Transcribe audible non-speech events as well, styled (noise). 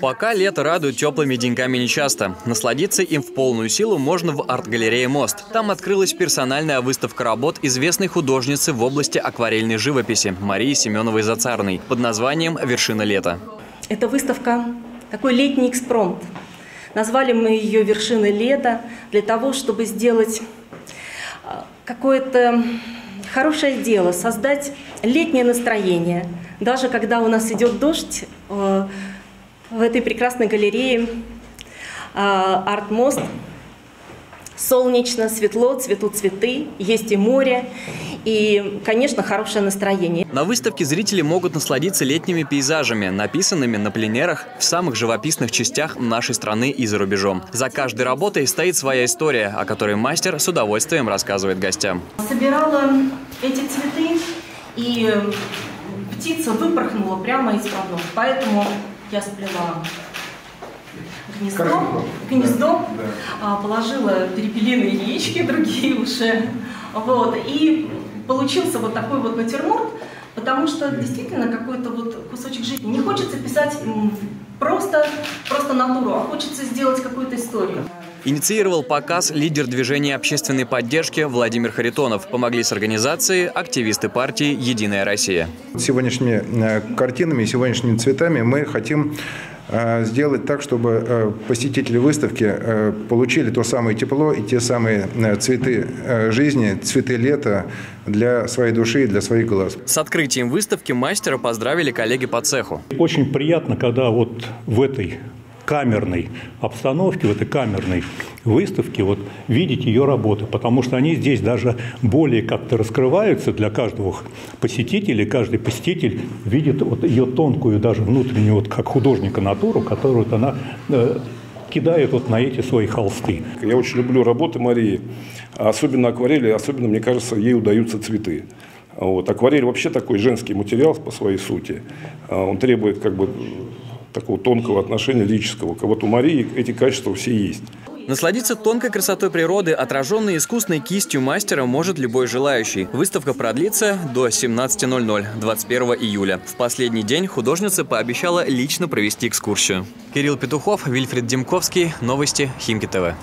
Пока лето радует теплыми деньками нечасто. Насладиться им в полную силу можно в арт-галерее «Мост». Там открылась персональная выставка работ известной художницы в области акварельной живописи Марии Семеновой-Зацарной под названием «Вершина лета». Это выставка такой летний экспромт. Назвали мы ее «Вершины лета» для того, чтобы сделать а, какое-то хорошее дело, создать летнее настроение. Даже когда у нас идет дождь, э, в этой прекрасной галерее э, «Арт-мост» солнечно, светло, цветут цветы, есть и море, и, конечно, хорошее настроение. На выставке зрители могут насладиться летними пейзажами, написанными на пленерах в самых живописных частях нашей страны и за рубежом. За каждой работой стоит своя история, о которой мастер с удовольствием рассказывает гостям. Собирала эти цветы, и птица выпорхнула прямо из продов, поэтому я сплела гнездо, гнездо да. положила перепелиные яички, (laughs) другие уже, вот, и получился вот такой вот натюрморт, потому что действительно какой-то вот кусочек жизни. Не хочется писать просто, просто натуру, а хочется сделать какую-то историю. Инициировал показ лидер движения общественной поддержки Владимир Харитонов. Помогли с организацией активисты партии «Единая Россия». Сегодняшними э, картинами, сегодняшними цветами мы хотим э, сделать так, чтобы э, посетители выставки получили то самое тепло и те самые цветы жизни, цветы лета для своей души и для своих глаз. С открытием выставки мастера поздравили коллеги по цеху. Очень приятно, когда вот в этой камерной обстановке, в этой камерной выставке, вот видеть ее работы, потому что они здесь даже более как-то раскрываются для каждого посетителя, каждый посетитель видит вот ее тонкую даже внутреннюю, вот как художника натуру, которую вот она э, кидает вот на эти свои холсты. Я очень люблю работы Марии, особенно акварели, особенно, мне кажется, ей удаются цветы. Вот. Акварель вообще такой женский материал по своей сути. Он требует как бы такого тонкого отношения лирического. Вот у Марии эти качества все есть. Насладиться тонкой красотой природы, отраженной искусной кистью мастера, может любой желающий. Выставка продлится до 17.00 21 июля. В последний день художница пообещала лично провести экскурсию. Кирилл Петухов, Вильфред Демковский. Новости Химки ТВ.